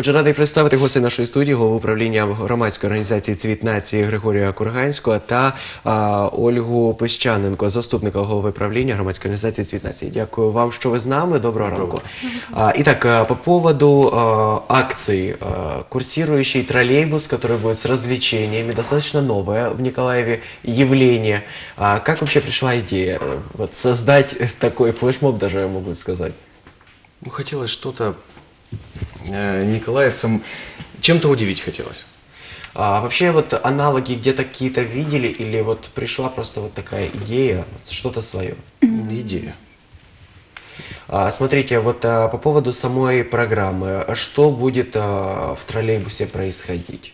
Отже, радий представити гостей нашої студії, голову управління громадської організації Цвіт нації Григорія Курганського та а, Ольгу Пещаненко, заступника голови правління громадської організації Цвіт нації. Дякую вам, що ви з нами. Доброго ранку. А, итак, а, по поводу а, акций. А, курсирующий троллейбус, который будет с развлечениями, достаточно новое в Николаеве явление. А, как вообще пришла идея э, вот, создать такой флешмоб, даже я могу сказать? Ну, хотелось что-то э, николаевцам, чем-то удивить хотелось. А вообще вот аналоги где-то какие-то видели или вот пришла просто вот такая идея, что-то свое? Идея. А, смотрите, вот а, по поводу самой программы, что будет а, в троллейбусе происходить?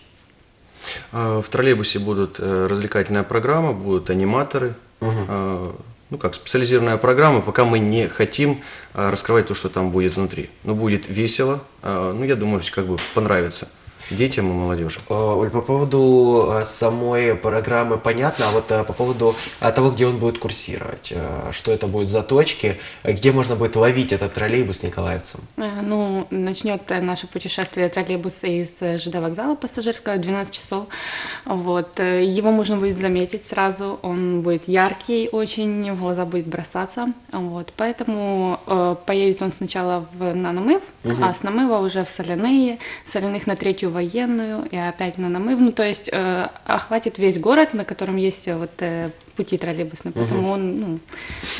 В троллейбусе будут э, развлекательная программа, будут аниматоры. А, Ну как, специализированная программа, пока мы не хотим а, раскрывать то, что там будет внутри. Но будет весело, а, ну я думаю, как бы понравится детям и молодежи. А, Оль, по поводу а, самой программы понятно, а вот а, по поводу того, где он будет курсировать, что это будет за точки, где можно будет ловить этот троллейбус николаевцам? Э, Ну, начнет э, наше путешествие троллейбуса из э, ЖД вокзала пассажирского в 12 часов. Вот. э, Его можно будет заметить сразу. Он будет яркий очень, в глаза будет бросаться. Вот. Поэтому э, поедет он сначала в на намыв, а с намыва уже в соляные, соляных на третью военную и опять на намыв. Ну, то есть э, охватит весь город, на котором есть э, вот э, пути троллейбусные. Поэтому он, ну,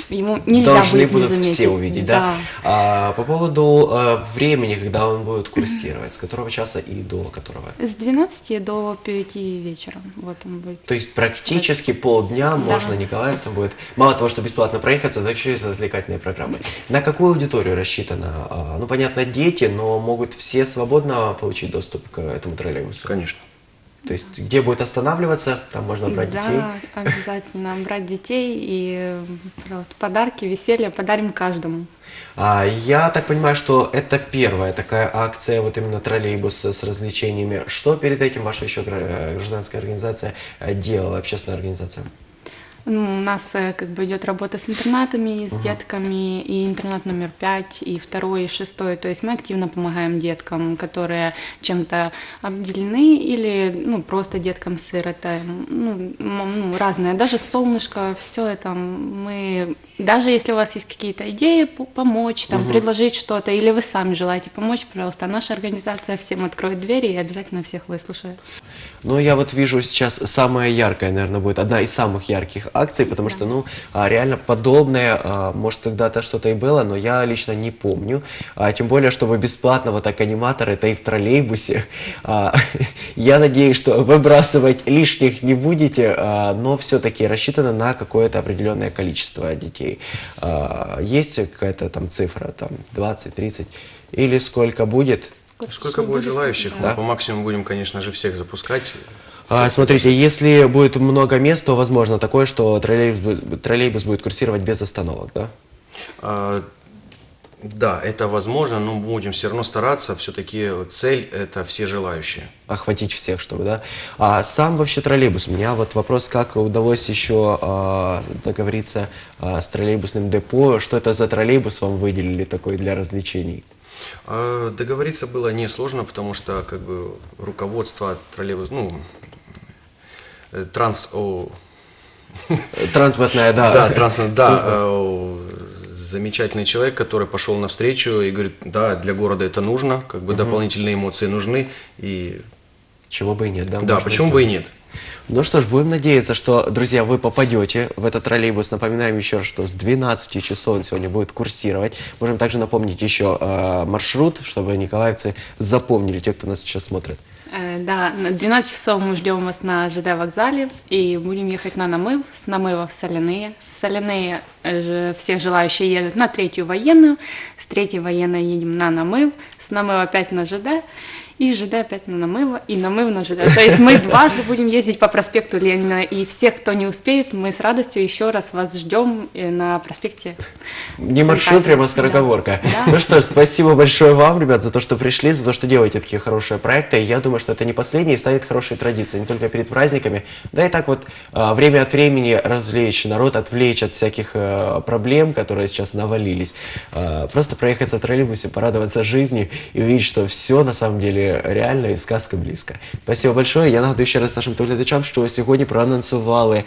ему нельзя Должны будет не будут заметить. все увидеть, да? А, по поводу а, времени, когда он будет курсировать, с которого часа и до которого? С 12 до 5 вечера. Вот он будет. То есть практически полдня можно николаевцам будет, мало того, что бесплатно проехаться, так еще и с развлекательной программой. На какую аудиторию рассчитано? А, Ну, понятно, дети, но могут все свободно получить доступ к этому троллейбусу? Конечно. То есть где будет останавливаться, там можно брать да, детей? обязательно брать детей и э, пожалуйста, подарки, веселье подарим каждому. А, я так понимаю, что это первая такая акция, вот именно троллейбус с развлечениями. Что перед этим ваша еще гра- гражданская организация э, делала, общественная организация? Ну, у нас э, как бы идет работа с интернатами, с детками, и интернат номер пять, и второй, и шестой. То есть мы активно помогаем деткам, которые чем-то обделены, или ну, просто деткам сырота, ну, ну, разное. Даже солнышко, все это мы... Даже если у вас есть какие-то идеи по- помочь, там, предложить что-то, или вы сами желаете помочь, пожалуйста, наша организация всем откроет двери и обязательно всех выслушает. Ну, я вот вижу сейчас самая яркая, наверное, будет одна из самых ярких акций, потому что, ну, а, реально подобное, а, может, когда-то что-то и было, но я лично не помню. А, Тем более, чтобы бесплатно вот так аниматоры, это и в троллейбусе. Я надеюсь, что выбрасывать лишних не будете, но все-таки рассчитано на какое-то определенное количество детей. Есть какая-то там цифра, там 20, 30, или сколько будет? Сколько будет желающих, да. мы по максимуму будем, конечно же, всех запускать. А, смотрите, если будет много мест, то возможно такое, что троллейбус будет, троллейбус будет курсировать без остановок, да? А, Да, это возможно, но будем все равно стараться. Все-таки цель – это все желающие. Охватить всех, чтобы, да? А сам вообще троллейбус, у меня вот вопрос, как удалось еще а, договориться а, с троллейбусным депо, что это за троллейбус вам выделили такой для развлечений? А, Договориться было несложно, потому что как бы руководство троллейбус, ну, э, транс, о, Транспортная, да. да, транспорт, да, э, замечательный человек, который пошел навстречу и говорит, да, для города это нужно, как бы дополнительные эмоции нужны, и Чего бы и нет, да? да, почему бы и нет. Ну что ж, будем надеяться, что, друзья, вы попадете в этот троллейбус. Напоминаем еще раз, что с 12 часов он сегодня будет курсировать. Можем также напомнить еще э, маршрут, чтобы николаевцы запомнили, те, кто нас сейчас смотрит. Э, Да, на 12 часов мы ждем вас на ЖД вокзале и будем ехать на намыв, с намыва в соляные. Соляные э, же все желающие едут на третью военную, с третьей военной едем на намыв, с намыва опять на ЖД и ЖД опять на Намыло, и Намыл на ЖД. То есть мы дважды будем ездить по проспекту Ленина, и все, кто не успеет, мы с радостью еще раз вас ждем э, на проспекте. Не маршрут, прямо а скороговорка. Да. Ну что ж, спасибо большое вам, ребят, за то, что пришли, за то, что делаете такие хорошие проекты. Я думаю, что это не последний и станет хорошей традицией, не только перед праздниками, да и так вот а, время от времени развлечь народ, отвлечь от всяких э, проблем, которые сейчас навалились. А, Просто проехаться в троллейбусе, порадоваться жизни и увидеть, что все на самом деле реально і сказка близька. Спасибо большое. Я нагадую ще раз нашим телеглядачам, що сьогодні проанонсували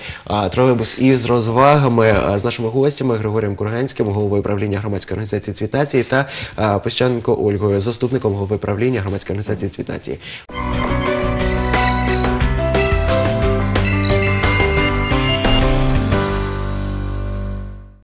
тролейбус із розвагами з нашими гостями Григорієм Курганським, головою правління громадської організації «Цвіт нації» та а, Ольгою, заступником голови правління громадської організації «Цвіт нації».